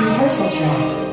rehearsal tracks.